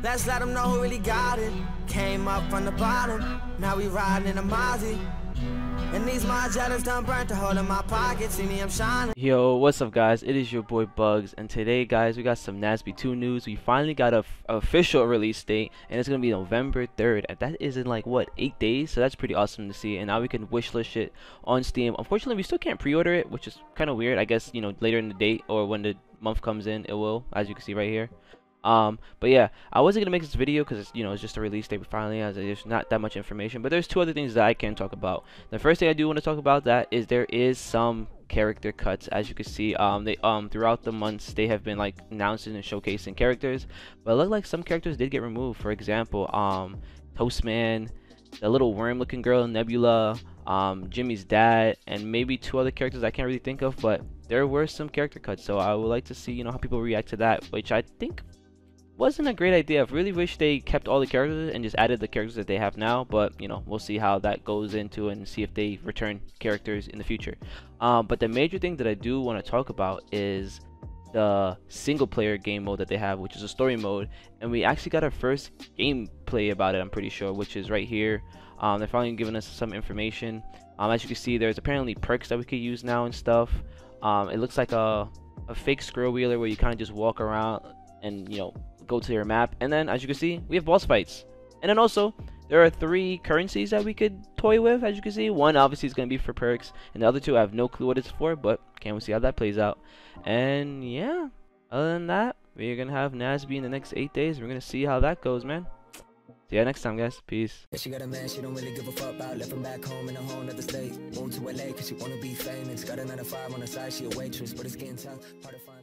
Let's let them know who really got it. Came up from the bottom, now we riding in a Mozzie. And these Margielas done burnt a hole in my pocket. See me, I'm shining. Yo, what's up, guys? It is your boy Bugz, and today, guys, we got some Nasby 2 news. We finally got a official release date, and it's gonna be November 3rd, and that is in like what eight days. So that's pretty awesome to see. And now we can wishlist it on Steam. Unfortunately, we still can't pre-order it, which is kind of weird. I guess you know later in the date or when the month comes in, it will, as you can see right here. Um, but yeah, I wasn't gonna make this video because you know it's just a release date finally, as there's not that much information. But there's two other things that I can talk about. The first thing I do want to talk about that is there is some character cuts, as you can see. Um, they um throughout the months they have been like announcing and showcasing characters, but it looked like some characters did get removed. For example, um, Toastman, the little worm-looking girl, Nebula, um, Jimmy's dad, and maybe two other characters I can't really think of, but there were some character cuts. So I would like to see you know how people react to that, which I think wasn't a great idea. I really wish they kept all the characters and just added the characters that they have now. But, you know, we'll see how that goes into and see if they return characters in the future. Um, but the major thing that I do want to talk about is the single player game mode that they have, which is a story mode. And we actually got our first gameplay about it, I'm pretty sure, which is right here. Um, they're finally giving us some information. Um, as you can see, there's apparently perks that we could use now and stuff. Um, it looks like a, a fake scroll wheeler where you kind of just walk around and, you know, go to your map. And then, as you can see, we have boss fights. And then also, there are three currencies that we could toy with, as you can see. One, obviously, is going to be for perks. And the other two, I have no clue what it's for, but can't we see how that plays out. And, yeah, other than that, we're going to have Nasby in the next eight days. We're going to see how that goes, man. See ya next time, guys. Peace. Yeah, she got a man, she don't really give a fuck about. Back home in a whole state. To LA cause she wanna be famous. Got a 9 to 5 on the side, she a waitress. But it's getting tough, hard to find